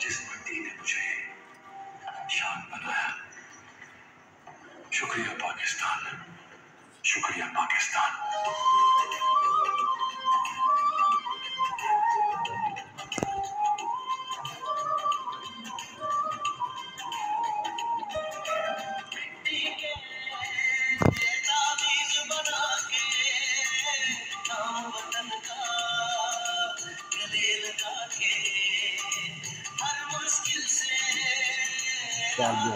जिस भक्ति ने मुझे शान बनाया। शुक्रिया पाकिस्तान। शुक्रिया पाकिस्तान। Sergio.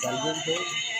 Sergio तो